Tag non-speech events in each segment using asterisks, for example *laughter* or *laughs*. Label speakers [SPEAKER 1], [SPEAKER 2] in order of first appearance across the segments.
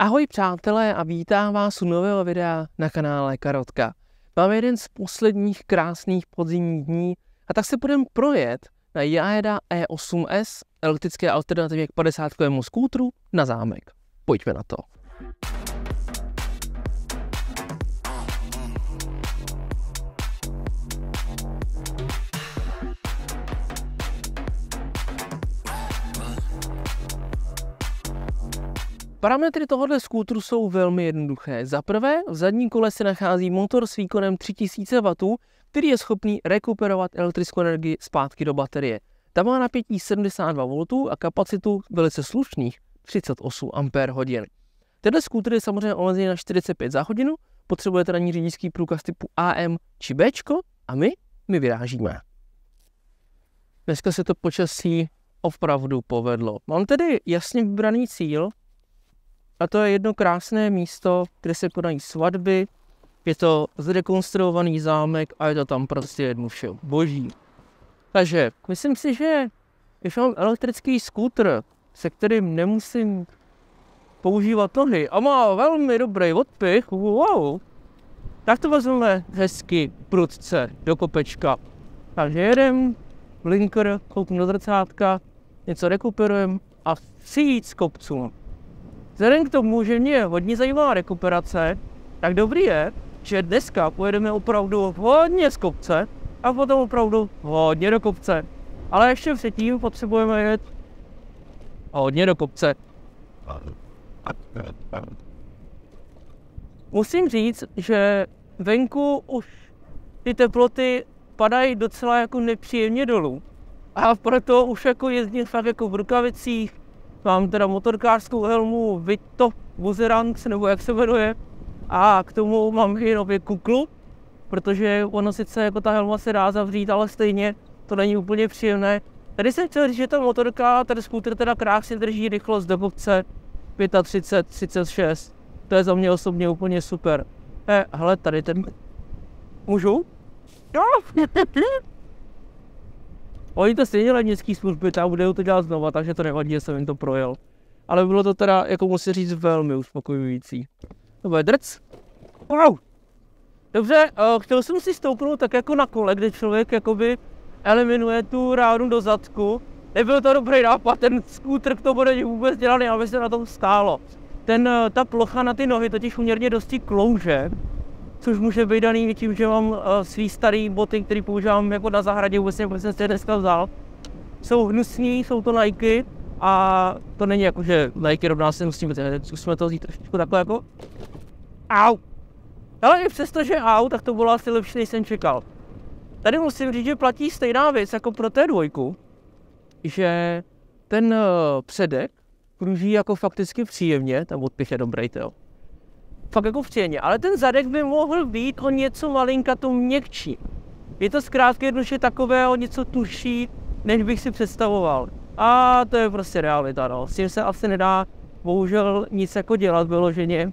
[SPEAKER 1] Ahoj přátelé a vítám vás u nového videa na kanále Karotka. Máme jeden z posledních krásných podzimních dní a tak se budeme projet na Jaeda E8S, elektrické alternativě k 50 skútru na zámek. Pojďme na to. Parametry tohoto skútru jsou velmi jednoduché. Za prvé, v zadní kole se nachází motor s výkonem 3000 W, který je schopný rekuperovat elektrickou energii zpátky do baterie. Ta má napětí 72 V a kapacitu velice slušných 38 Ah. Tenhle skútr je samozřejmě omezený na 45 za hodinu, potřebujete na ní řidičský průkaz typu AM či B a my, my vyrážíme. Dneska se to počasí opravdu povedlo. Mám tedy jasně vybraný cíl, a to je jedno krásné místo, kde se konají svatby, je to zrekonstruovaný zámek a je to tam prostě jednu všeho boží. Takže myslím si, že když mám elektrický skútr, se kterým nemusím používat nohy a má velmi dobrý odpich, wow, tak to vezmeme hezky prudce do kopečka. Takže jedem, blinker, koupím do zrcátka, něco rekuperujem a síc kopcům. Vzhledem k tomu, že mě hodně zajímá rekuperace, tak dobrý je, že dneska pojedeme opravdu hodně z kopce a potom opravdu hodně do kopce. Ale ještě předtím potřebujeme jet hodně do kopce. Musím říct, že venku už ty teploty padají docela jako nepříjemně dolů. A proto už jako jezdím fakt jako v rukavicích, Mám teda motorkářskou helmu Vito Buzerant, nebo jak se jmenuje. A k tomu mám i nově kuklu, protože ono sice jako ta helma se dá zavřít, ale stejně to není úplně příjemné. Tady jsem chtěl říct, že ta motorka, ten scooter teda krásně drží rychlost do kopce 35, 36. To je za mě osobně úplně super. Eh, hele, tady ten... Můžu? Jo! *laughs* Oni to stejně levnický služby, tam budou to dělat znova, takže to nevadí, že jsem jim to projel. Ale bylo to teda, jako musím říct, velmi uspokojující. To bude drc. Wow. Dobře, uh, chtěl jsem si stoupnout tak jako na kole, kde člověk jakoby eliminuje tu ránu do zadku. Nebyl to dobrý nápad, ten skútr tomu není vůbec dělaný, aby se na tom stálo. Ten, uh, ta plocha na ty nohy totiž uměrně dosti klouže, což může být daný tím, že mám uh, svý starý boty, který používám jako na zahradě, vůbec jsem si je dneska vzal. Jsou hnusní, jsou to Nike a to není jako, že Nike rovná se hnusní, zkusíme to vzít trošičku takhle jako au. Ale i přesto, že au, tak to bylo asi lepší, než jsem čekal. Tady musím říct, že platí stejná věc jako pro té dvojku, že ten uh, předek pruží jako fakticky příjemně, ten odpich je dobrý, to fakt jako příjemně. Ale ten zadek by mohl být o něco malinkato měkčí. Je to zkrátka jednoduše takové o něco tuší, než bych si představoval. A to je prostě realita, no. S tím se asi nedá bohužel nic jako dělat vyloženě.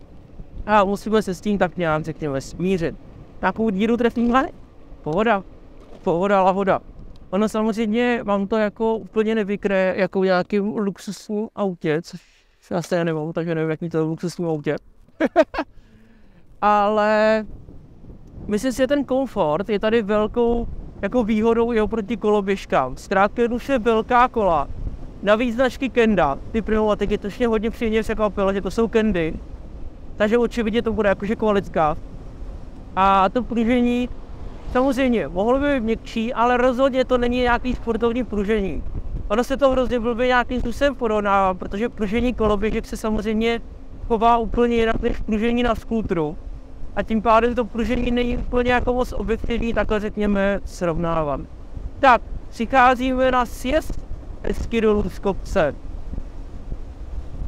[SPEAKER 1] A musíme se s tím tak nějak, řekněme, smířit. Takovou díru trefíme? Pohoda. Pohoda, lahoda. Ono samozřejmě vám to jako úplně nevykre jako v nějakým luxusním autě, což já se nemám, takže nevím, jaký to je luxusním autě. *laughs* Ale myslím si, že ten komfort je tady velkou jako výhodou i oproti koloběžkám. Zkrátka jednoduše velká kola. Navíc značky Kenda, ty pneumatiky, to mě hodně příjemně překvapilo, že to jsou Kendy. Takže určitě to bude jakože kvalitka. A to pružení, samozřejmě, mohlo by být měkčí, ale rozhodně to není nějaký sportovní pružení. Ono se to hrozně blbě nějakým způsobem porovnává, protože pružení koloběžek se samozřejmě chová úplně jinak než pružení na skútru. A tím pádem to pružení není úplně jako moc objektivní, takhle řekněme srovnávat. Tak, přicházíme na sjezd hezky dolů z kopce.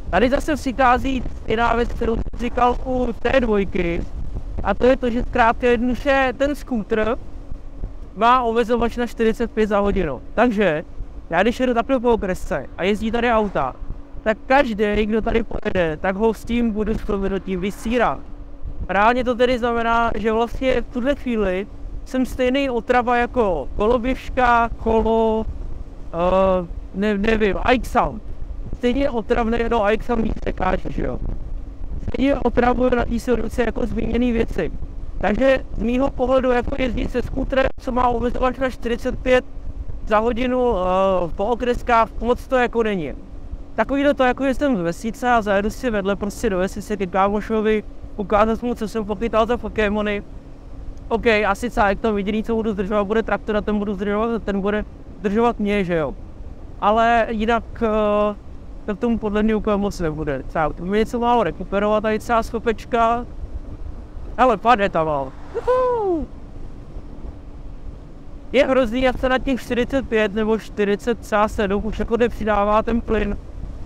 [SPEAKER 1] Tady zase přichází jiná věc, kterou jsem říkal u té dvojky, a to je to, že zkrátka jednoduše ten skútr má omezovač na 45 za hodinu. Takže já když jedu takhle po okresce a jezdí tady auta, tak každý, kdo tady pojede, tak ho s tím budu s tím vysírat. Reálně to tedy znamená, že vlastně v tuhle chvíli jsem stejný otrava jako koloběžka, kolo, uh, ne, nevím, Sound. Stejně otravné, no Ike Sound víc překáže, že jo. stejně otravuju na té jako zmíněné věci. Takže z mýho pohledu jako jezdit se skútrem, co má omezovat na 45 za hodinu uh, po okreskách, moc to jako není. Takový to jako jsem v vesnice a zajedu si vedle prostě do vesnice ke kámošovi, ukázat mu, co jsem pochytal za Pokémony. OK, asi cájek to jediný, co budu zdržovat, bude traktor a ten budu zdržovat, ten bude zdržovat mě, že jo. Ale jinak uh, to k tomu podle mě úplně moc nebude. Třeba to něco málo rekuperovat, tady celá schopečka. Ale pade tam mal. Je hrozný, jak se na těch 45 nebo 47 už jako nepřidává ten plyn.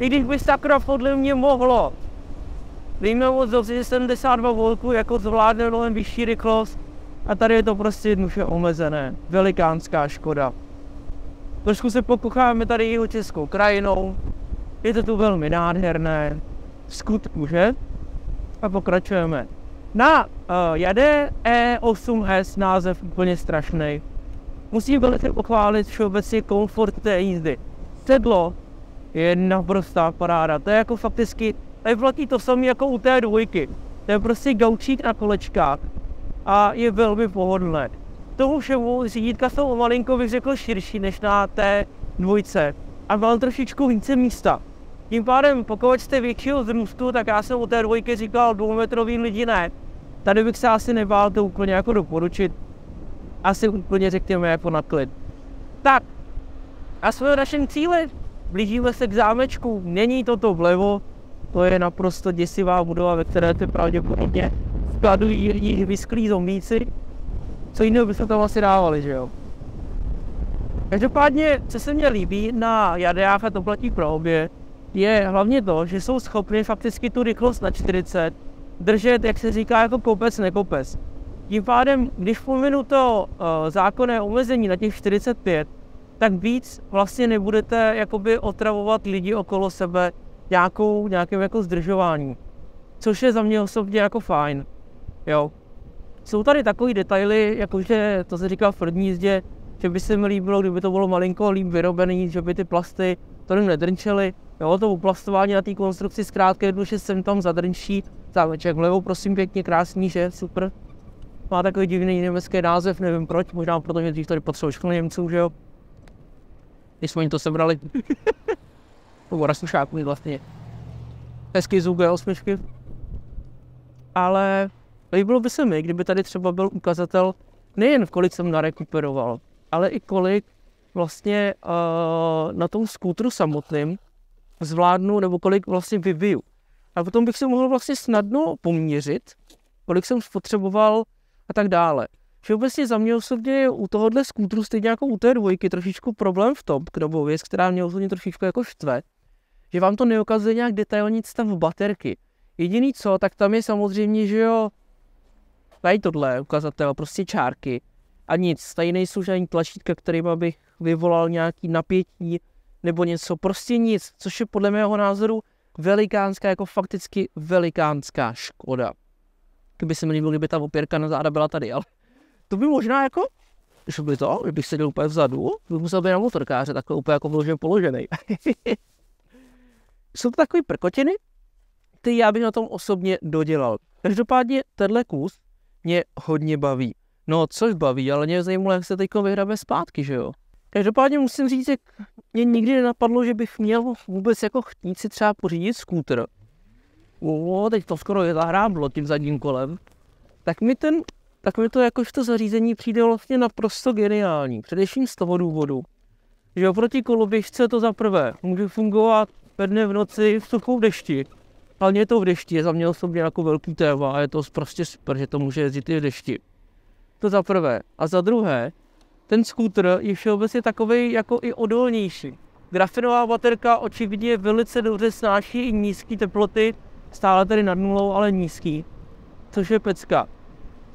[SPEAKER 1] I když by sakra podle mě mohlo. Víme dobře, že 72 volků jako zvládne mnohem vyšší rychlost a tady je to prostě jednoduše omezené. Velikánská škoda. Trošku se pokocháme tady jeho českou krajinou. Je to tu velmi nádherné. V skutku, že? A pokračujeme. Na uh, jade E8S název úplně strašný. Musím velice pochválit všeobecně komfort té jízdy. Sedlo je naprostá paráda. To je jako fakticky, je platí to samé jako u té dvojky. To je prostě gaučík na kolečkách a je velmi pohodlné. Tomu všemu řídítka jsou malinko, bych řekl, širší než na té dvojce a mám trošičku více místa. Tím pádem, pokud jste většího zrůstu, tak já jsem o té dvojky říkal dvoumetrový lidi ne. Tady bych se asi nebál to úplně jako doporučit. Asi úplně řekněme jako na klid. Tak, a jsme v našem cíli. Blížíme se k zámečku. Není to to vlevo, to je naprosto děsivá budova, ve které se pravděpodobně skladují vysklí zombíci. Co jiného by se tam asi dávali, že jo? Každopádně, co se mně líbí na jadeách, a to platí pro obě, je hlavně to, že jsou schopni fakticky tu rychlost na 40 držet, jak se říká, jako kopec, nekopec. Tím pádem, když pominu to uh, zákonné omezení na těch 45, tak víc vlastně nebudete jakoby otravovat lidi okolo sebe nějakou, nějakým jako zdržováním. Což je za mě osobně jako fajn. Jo. Jsou tady takové detaily, jakože to se říká v první jízdě, že by se mi líbilo, kdyby to bylo malinko líp vyrobený, že by ty plasty to nedrnčely. Jo, to uplastování na té konstrukci zkrátka jednoduše sem tam zadrnčí. Zámeček vlevo, prosím pěkně, krásný, že? Super. Má takový divný německý název, nevím proč, možná protože dřív tady potřeboval školy Němců, že jo? Když jsme jim to sebrali. *laughs* Nebo rasnušáků vlastně. Hezký zvuk osmičky. Ale líbilo by se mi, kdyby tady třeba byl ukazatel nejen kolik jsem narekuperoval, ale i kolik vlastně uh, na tom skútru samotným zvládnu, nebo kolik vlastně vybiju. A potom bych si mohl vlastně snadno poměřit, kolik jsem spotřeboval a tak dále. Vlastně za mě osobně je u tohohle skútru stejně jako u té dvojky trošičku problém v tom, nebo věc, která mě osobně trošičku jako štve, že vám to neukazuje nějak detailní stav baterky. Jediný co, tak tam je samozřejmě, že jo, tady tohle ukazatel, prostě čárky a nic. Tady nejsou žádný tlačítka, kterým bych vyvolal nějaký napětí nebo něco, prostě nic, což je podle mého názoru velikánská, jako fakticky velikánská škoda. Kdyby se mi líbilo, kdyby ta opěrka na záda byla tady, ale to by možná jako, že by to, kdybych seděl úplně vzadu, bych musel být na motorkáře, takhle úplně jako vložen položený. *laughs* Jsou to takové prkotiny, ty já bych na tom osobně dodělal. Každopádně tenhle kus mě hodně baví. No, což baví, ale mě zajímalo, jak se teď vyhrabe zpátky, že jo? Každopádně musím říct, že mě nikdy nenapadlo, že bych měl vůbec jako chtít si třeba pořídit skútr. O, teď to skoro je zahráblo tím zadním kolem. Tak mi ten, tak mi to jakožto zařízení přijde vlastně naprosto geniální. Především z toho důvodu, že oproti koloběžce to za prvé může fungovat ve dne v noci v suchou dešti. Hlavně to v dešti, je za mě osobně jako velký téma a je to prostě super, že to může jezdit i v dešti. To za prvé. A za druhé, ten skútr je všeobecně takový jako i odolnější. Grafinová baterka očividně velice dobře snáší i nízké teploty, stále tady nad nulou, ale nízký, což je pecka.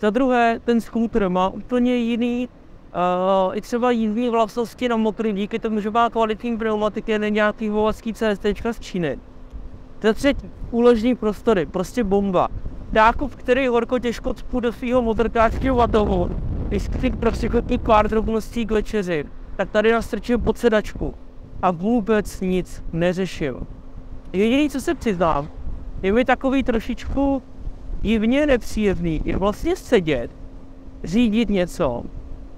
[SPEAKER 1] Za druhé, ten skútr má úplně jiný uh, i třeba jízdní vlastnosti na mokrý, díky tomu, že má kvalitní pneumatiky, ne nějaký vovacký CST z Číny. Za třetí, úložní prostory, prostě bomba. Dákov, který horko těžko cpu do svého motorkářského vatovu, když si prostě pár drobností k večeři, tak tady nastrčím pod sedačku a vůbec nic neřešil. Jediný, co se přiznám, je mi takový trošičku divně nepříjemný, je vlastně sedět, řídit něco,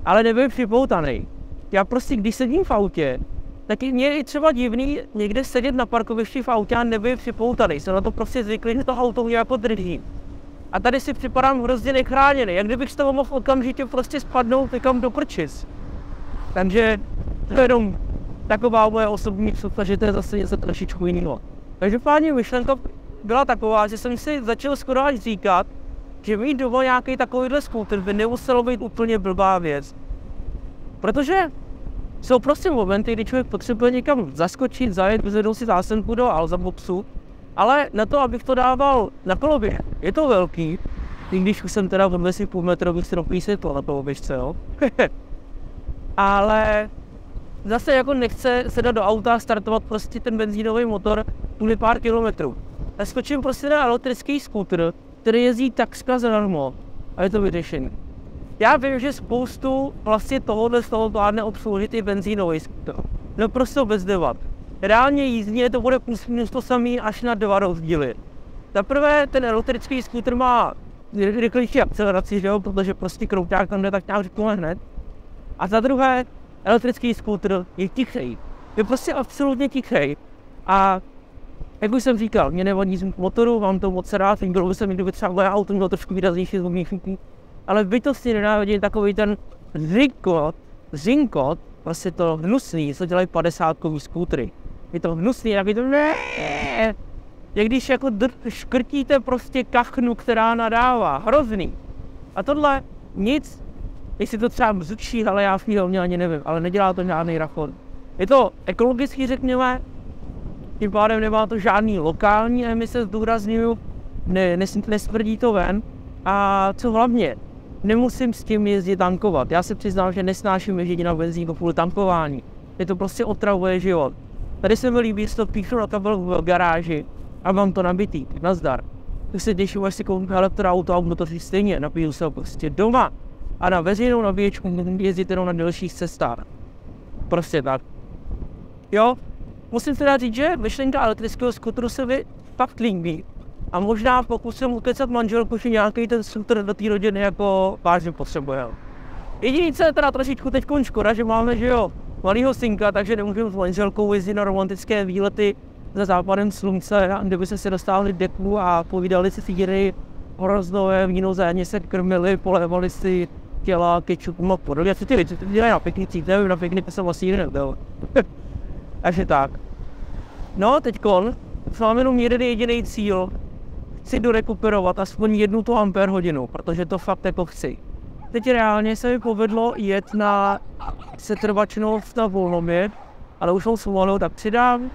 [SPEAKER 1] ale nebyl připoutaný. Já prostě, když sedím v autě, tak mě je třeba divný někde sedět na parkovišti v autě a nebyl připoutaný. Jsem na to prostě zvyklý, že to auto mě jako drží. A tady si připadám hrozně nechráněný, jak kdybych z toho mohl okamžitě prostě spadnout někam do prčic. Takže to je jenom taková moje osobní představa, že to je zase něco trošičku jiného. Každopádně myšlenka byla taková, že jsem si začal skoro až říkat, že mít doma nějaký takovýhle skútr by nemuselo být úplně blbá věc. Protože jsou prostě momenty, kdy člověk potřebuje někam zaskočit, zajet, vyzvednout si zásenku do Alzaboxu, ale na to, abych to dával na koloběh, je to velký, i když už jsem teda vedle si půl metrových stropí světlo na koloběžce, jo. *laughs* ale zase jako nechce se dát do auta a startovat prostě ten benzínový motor kvůli pár kilometrů. Skočím prostě na elektrický skútr, který jezdí takřka zadarmo a je to vyřešený. Já vím, že spoustu vlastně tohohle z toho vládne obsloužit i benzínový skútr. No prostě bez debat. Reálně jízdně to bude plus minus to samý až na dva rozdíly. Za prvé, ten elektrický skútr má rychlejší akceleraci, že jo, protože prostě krouták tam jde tak nějak řeknu hned. A za druhé, elektrický skútr je tichý. Je prostě absolutně tichý. A jak už jsem říkal, mě nevadí zvuk motoru, mám to moc rád, bylo by se mi, kdyby třeba moje auto mělo trošku výraznější zvuk ale bytostně nenávidím takový ten zinkot, zinkot, prostě to hnusný, co dělají 50 skútry. Je to hnusný, je to ne, jak když jako dr- škrtíte prostě kachnu, která nadává, hrozný. A tohle nic, jestli to třeba mzučí, ale já v mě ani nevím, ale nedělá to žádný rachon. Je to ekologicky, řekněme, tím pádem nemá to žádný lokální emise, zdůraznuju, ne, nes, nestvrdí to ven. A co hlavně, nemusím s tím jezdit tankovat. Já se přiznám, že nesnáším jezdit na benzínu kvůli tankování. Je to prostě otravuje život. Tady se mi líbí, že to píšu na tabel v garáži a mám to nabitý, nazdar. Tak se těším, až si koupím elektroauto a to stejně, napiju se prostě doma. A na veřejnou nabíječku jezdit jenom na delších cestách. Prostě tak. Jo, musím teda říct, že myšlenka elektrického skutru se mi fakt líbí. A možná pokusím ukecat manželku, že nějaký ten skuter do té rodiny jako vážně potřebuje. Jediný, co je teda trošičku teď škoda, že máme, že jo, malýho synka, takže nemůžeme s manželkou jezdit na romantické výlety za západem slunce, kde by se si dostávali deku a povídali si síry, hroznové víno, zájemně se krmili, polévali si těla, kečupům a podobně. Co ty ty dělají na piknicích, nevím, na pikniky jsem vlastně nebyl. *laughs* Takže tak. No, teďkon, mám jenom jeden jediný cíl. Chci dorekuperovat aspoň jednu tu ampere hodinu, protože to fakt jako chci. Teď reálně se mi povedlo jet na setrvačnost na volnomě, ale už jsem svolil, tak přidám.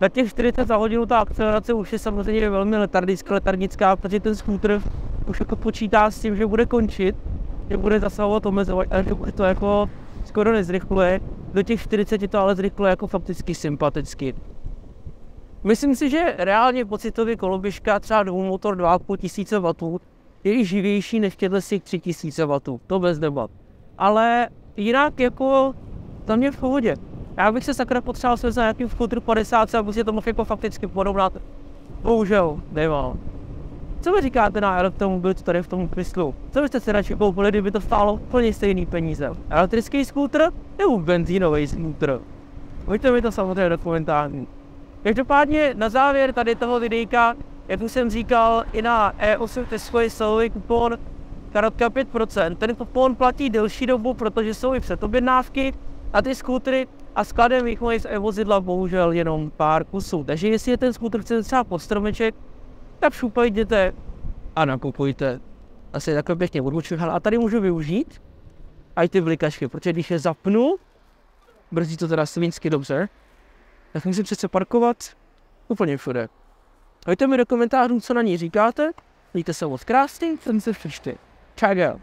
[SPEAKER 1] Na těch 40 za hodinu ta akcelerace už je samozřejmě velmi letardická, letardická, protože ten skútr už jako počítá s tím, že bude končit, že bude zasahovat omezovat, a že to jako skoro nezrychluje. Do těch 40 to ale zrychluje jako fakticky sympaticky. Myslím si, že reálně pocitově koloběžka třeba dvou motor 2,5 tisíce W je i živější než těchto těch 3000 W, to bez debat. Ale jinak jako za mě v pohodě. Já bych se sakra potřeboval svést za nějakým skutru 50, aby si to mohl jako fakticky porovnat. Bohužel, nemám. Co vy říkáte na elektromobil tady v tom kryslu? Co byste si radši koupili, kdyby to stálo úplně stejný peníze? Elektrický skútr nebo benzínový skútr? Pojďte mi to samozřejmě do komentářů. Každopádně na závěr tady toho videjka, jak už jsem říkal, i na E8 testu je silový kupon karotka 5%. Ten kupon platí delší dobu, protože jsou i předobjednávky a ty skútry a skladem vychovaný z e-vozidla bohužel jenom pár kusů. Takže jestli je ten skútr chcete třeba pod stromeček, tak jděte a nakupujte. Asi takhle pěkně odlučuji. A tady můžu využít i ty vlikačky, protože když je zapnu, brzdí to teda svinsky dobře, tak musím přece parkovat úplně všude. Dejte mi do komentářů, co na ní říkáte. Mějte se moc krásně, jsem se příště. Čau.